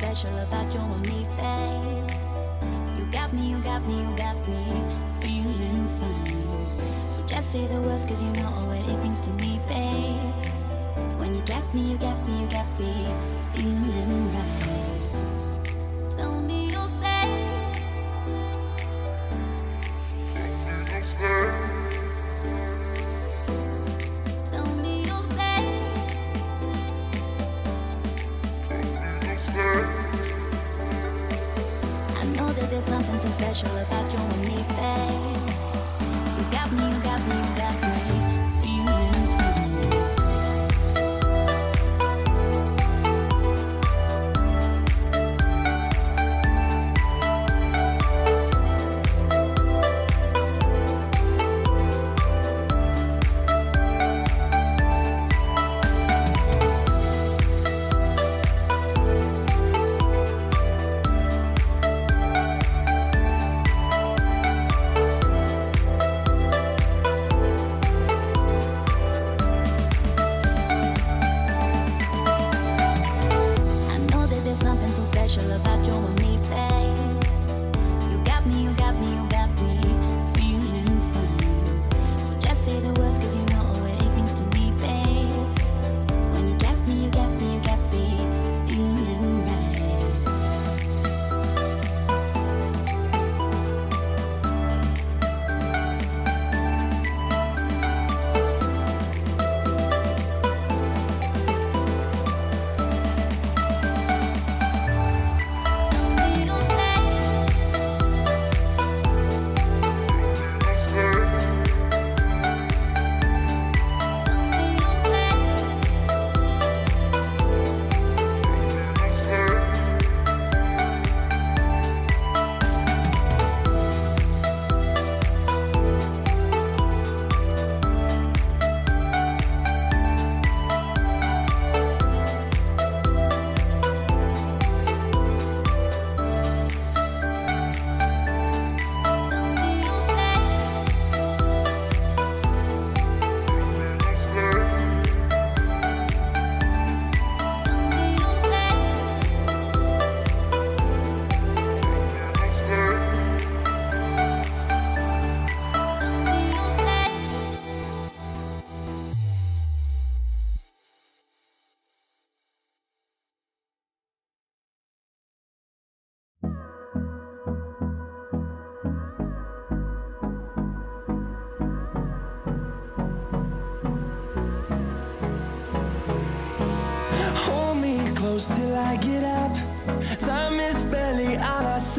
special about you and me, babe. You got me, you got me, you got me feeling fine. So just say the words, cause you know what it means to me, babe. When you got me, you got me, you got me feeling right. the words cause you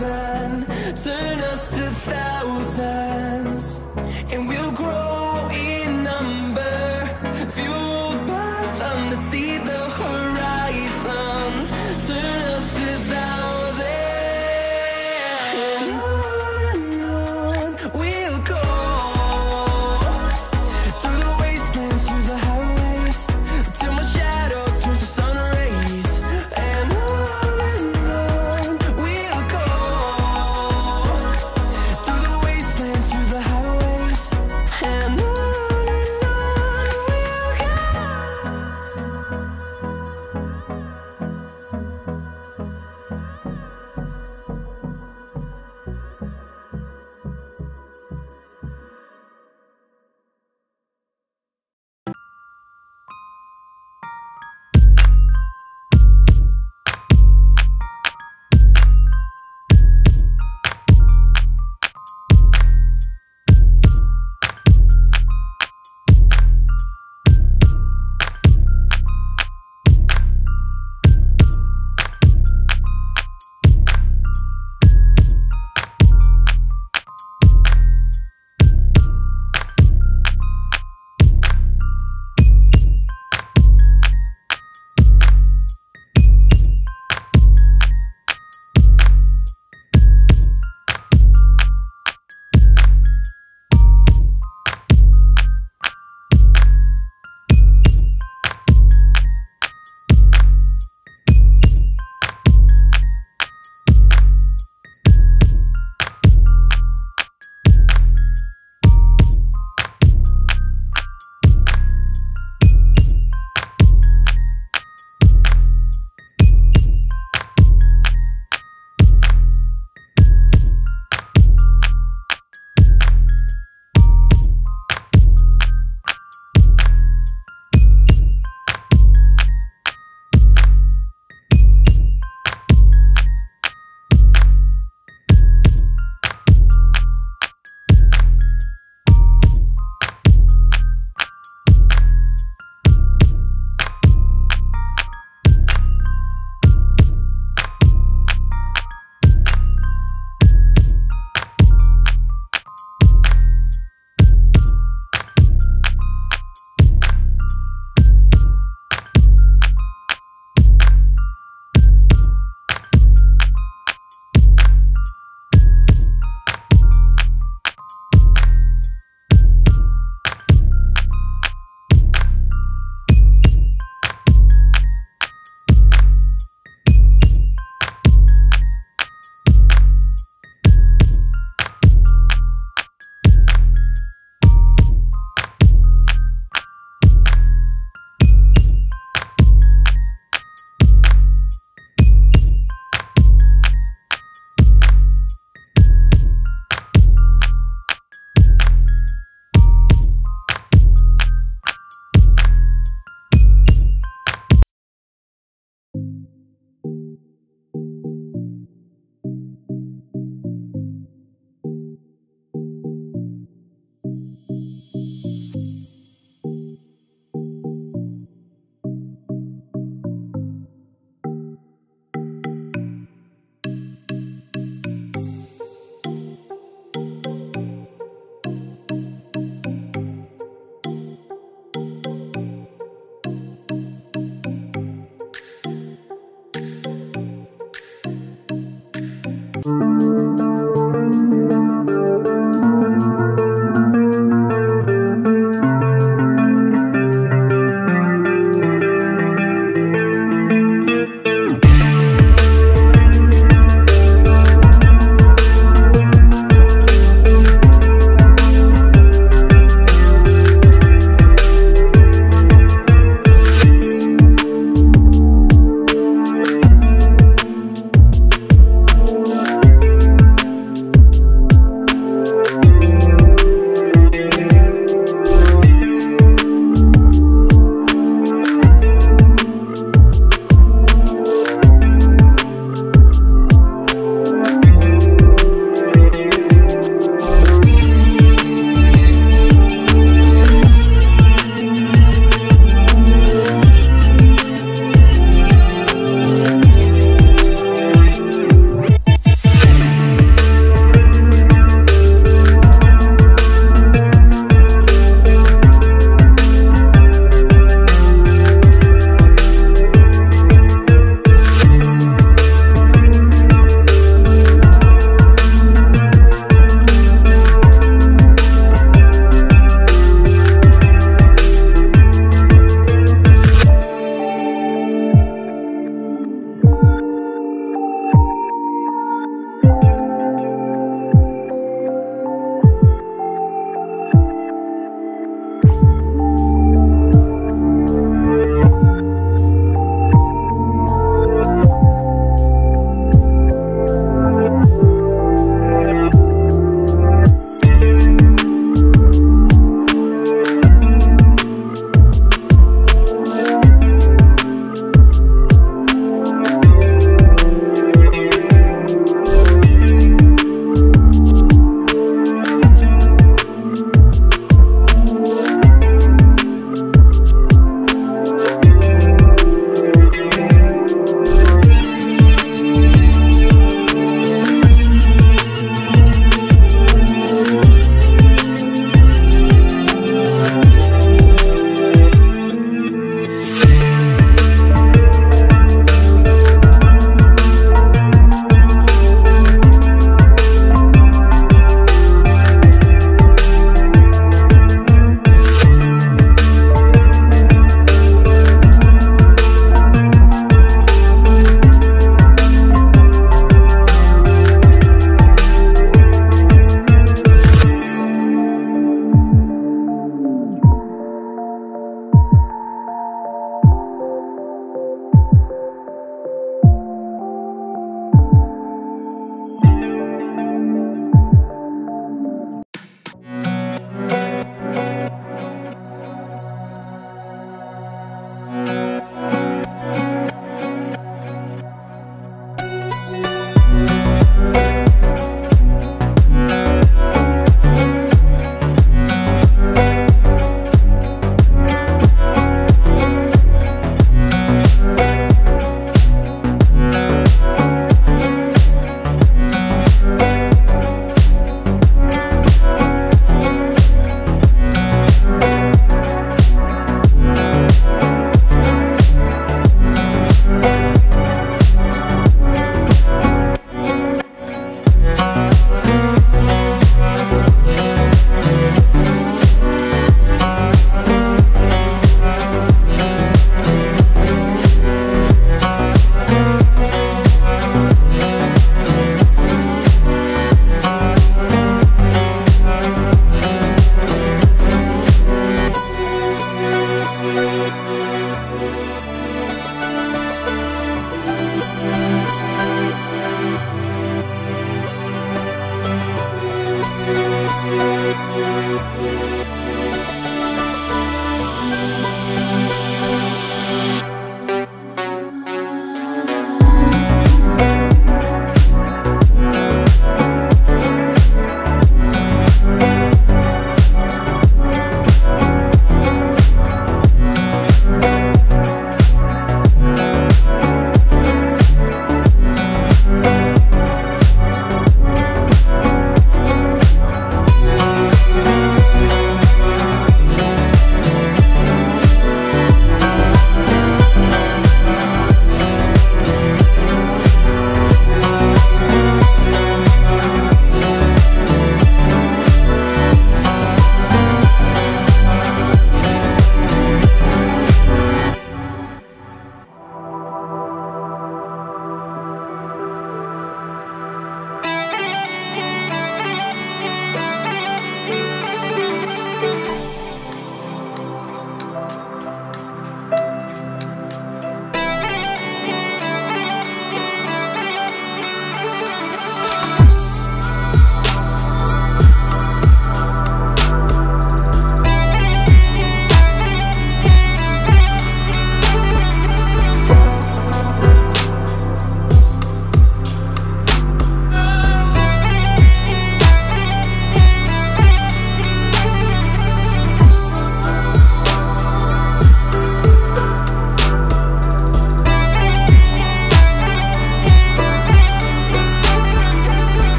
desire